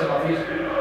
Marcelo Aviso.